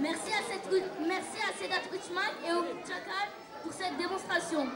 Merci à, cette, merci à et Ufuk Çakar pour cette démonstration.